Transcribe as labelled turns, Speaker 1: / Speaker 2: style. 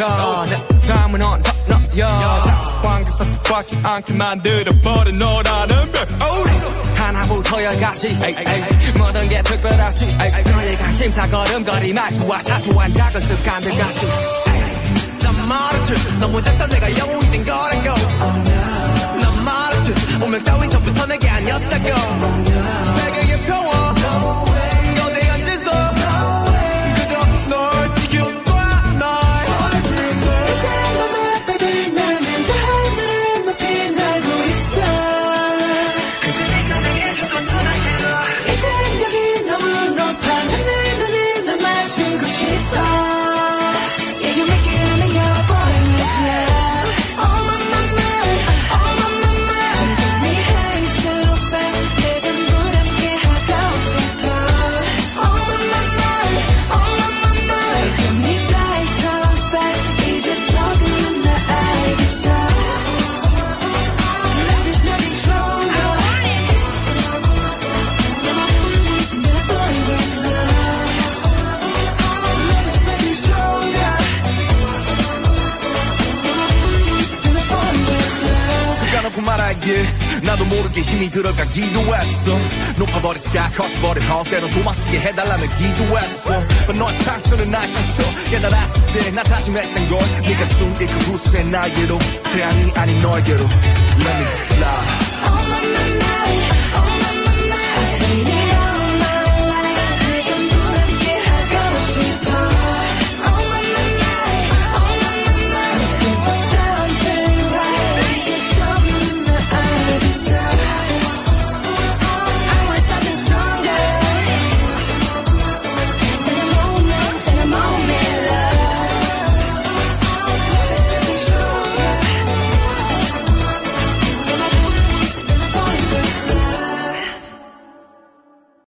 Speaker 1: 야, 내 삶은 언덕너야 관계사 습박지 않게 만들어버린 너라는 백 oh.
Speaker 2: 하나부터 열까지. 모든 게 특별하지. 너희가 심사걸음거리 말투와 사소한 작은 습관들 같이. 난 말했지. 너무 작다 내가 영웅이 된 거라고. Oh, 난 말했지. 운명 따윈 전부터 내게 아니었다고.
Speaker 3: 까놓고 말하길 나도 모르게 힘이 들어가 기도 했어. 높아버린 sky 커져버린 헛 때론 도망치게 해달라며 기도했어. But 너의 상처는 나의 상처. 깨달았을 때 나 다짐했던 걸. 네가 준그 후세 나에게로. 태양이 아닌 너에게로. Let me fly